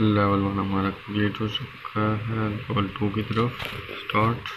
Level one हमारा complete हो चुका है। लेवल टू की तरफ़ स्टार्ट